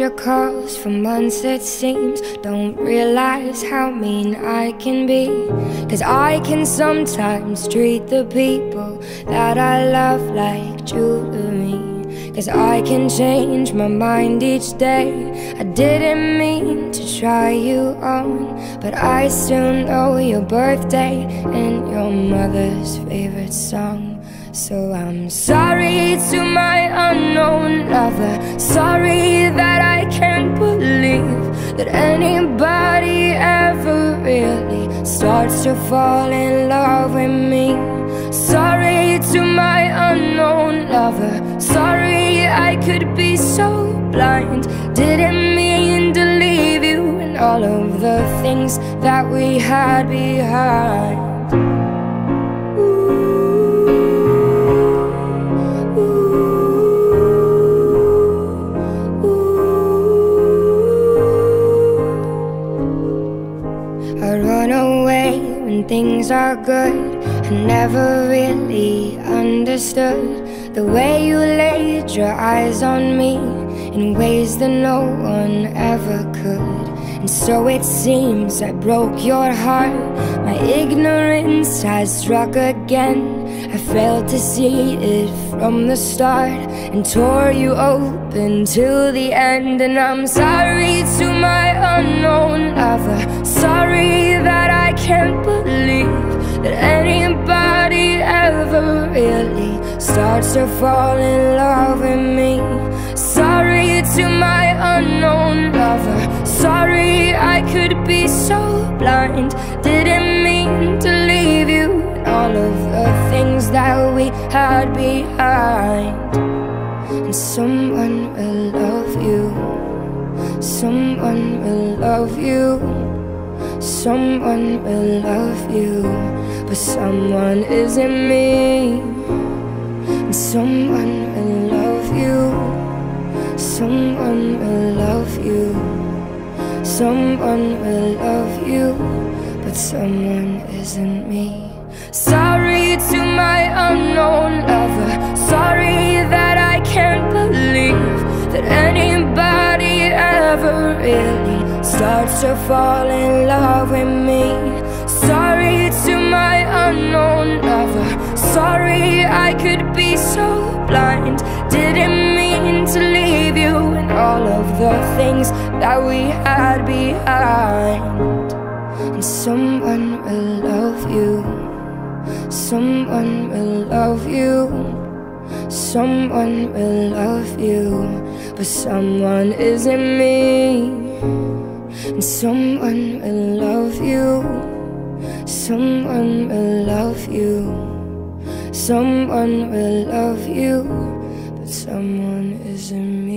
your calls for months it seems. Don't realize how mean I can be. Cause I can sometimes treat the people that I love like jewelry. Cause I can change my mind each day. I didn't mean to try you on But I still know your birthday And your mother's favorite song. So I'm sorry to my unknown lover Sorry that I can't believe That anybody ever really Starts to fall in love with me. Sorry to my unknown lover. Sorry I could be so blind. Didn't mean to leave you And all of the things that we had behind things are good I never really understood The way you laid your eyes on me In ways that no one ever could. And so it seems I broke your heart. My ignorance has struck again. I failed to see it from the start And tore you open till the end. And I'm sorry to my unknown lover really Starts to fall in love with me. Sorry to my unknown lover. Sorry I could be so blind. Didn't mean to leave you. And all of the things that we had behind. And someone will love you. Someone will love you. Someone will love you. But someone isn't me someone will love you. Someone will love you. Someone will love you But someone isn't me. Sorry to my unknown lover. Sorry that I can't believe That anybody ever really Starts to fall in love with me. Sorry to my unknown lover. Sorry I could the things that we had behind. And someone will love you. Someone will love you. Someone will love you. But someone isn't me. And someone will love you. Someone will love you. Someone will love you. But someone isn't me